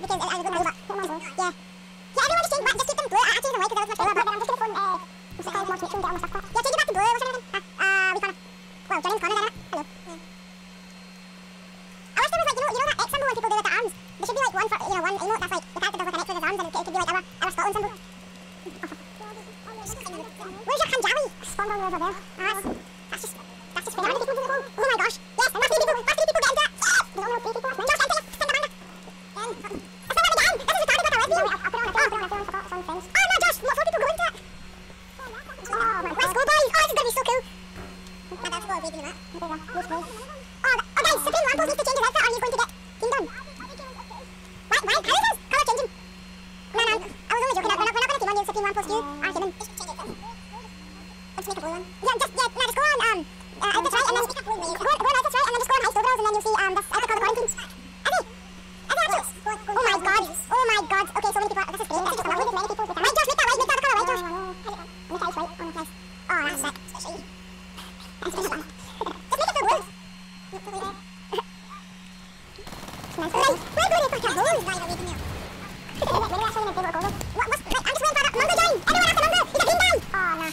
because I, I was going to Yeah. Yeah, everyone just change back. Just keep them blue. I actually don't like because I was much better. I'm just going to phone, uh, what's it called? More to make sure we get all my stuff correct. Yeah, change it back to blue. What's your name? Uh, uh, we found Well, Jordan's corner there. Hello. Yeah. I wish there was like, you know, you know that X symbol when people do like the arms? There should be like one for, you know, one emote that's like,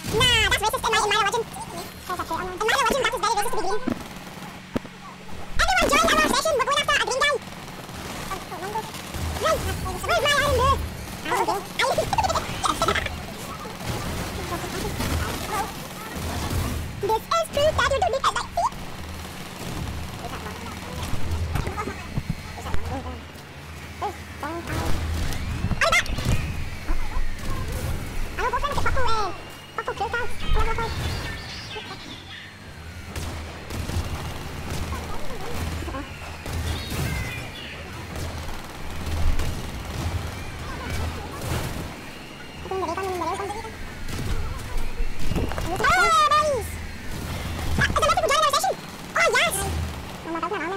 Nah, that's racist in my, in my religion. Oh, in my religion, that is very racist to be green.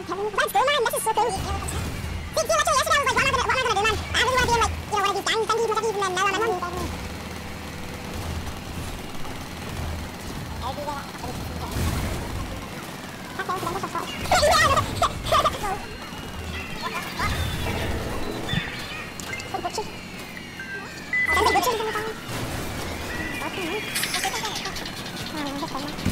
Let's go, man. This is so cool. See, see, literally yesterday I was like, what am I gonna, like, you what am I gonna do, man? I really wanna be in like, you know, one of these gang thingies, whatever, and then now I'm in one. Five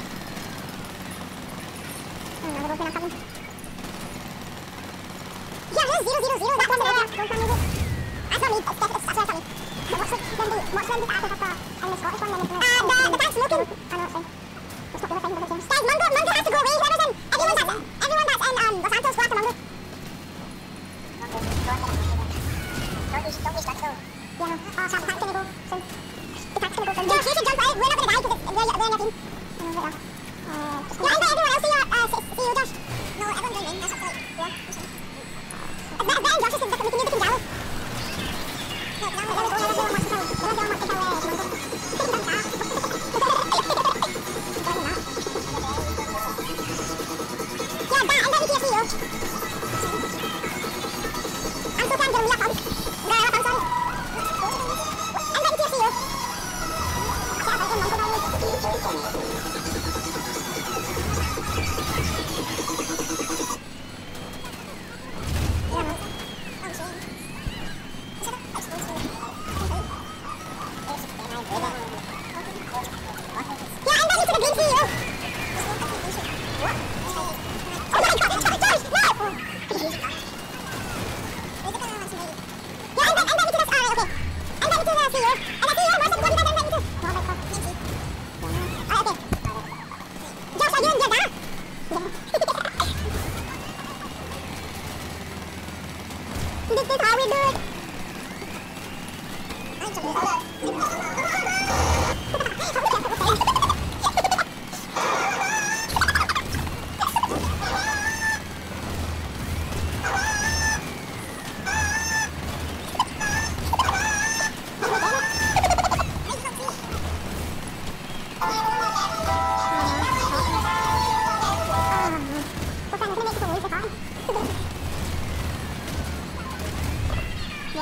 Coming. Yeah, zero, zero, zero. That one there. Don't tell me this. That's not me. That's definitely, that's not me. But what's the, then the, and the Scottish one, uh, the, the tank smoking. Oh, no, it's fine. Let's not the thing with the. Guys, Mungo, Mungo has to go away. Whoever's in, everyone that's, everyone that's in, um, Los Santos, go after Mungo. Yeah, no. Oh, sorry, the tank's gonna go soon. The tank's gonna go soon. You should jump out. We're not gonna die because they're, in your team. Oh, no, wait, uh, yeah, invite everyone else to your, uh, see, see you, Josh. No, everyone join in. That's up to like, yeah. It's better, better Josh is because we can use the Kinjalo. No, Kinjalo, there we go. Everyone wants to tell, everyone wants to tell, uh, Mungo. Pretty 我先给你启动一下，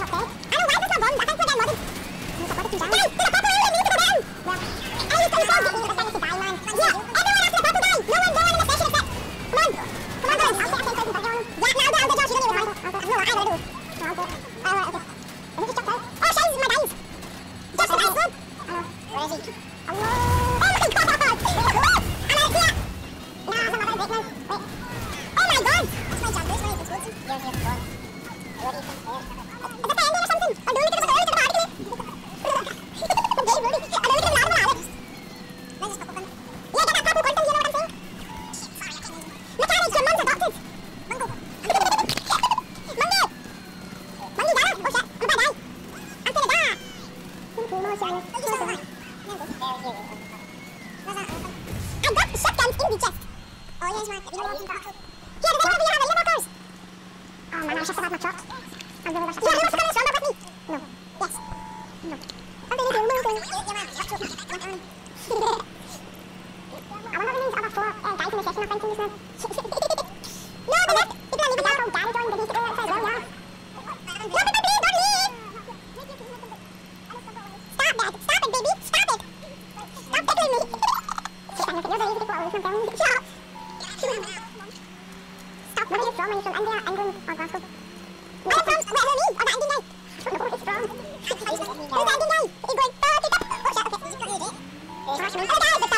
I've got shotguns in the chest. Oh, here's one. If you don't want them, Um, I just about my truck. I'm really rushing. Yeah, who wants to go to this with me. No. Yes. No. I'm really doing, really doing. You're I wonder if there's about four uh, guys in the session of friends this room. no, but that's... People are leaving. Guys, oh, guys, join the vehicle as well, yeah. Look at baby, don't leave. Stop, Dad. Stop it, baby. Stop it. Stop tickling me. She's trying to look at you. You're the away from family. Shut up. draw money from Andrea, I'm going to Glasgow. Where from? Where from me? Or the Andy guy? I don't know where it's from. Who's the Andy guy? He's going, oh, get up! Oh, shut up. Oh, guys,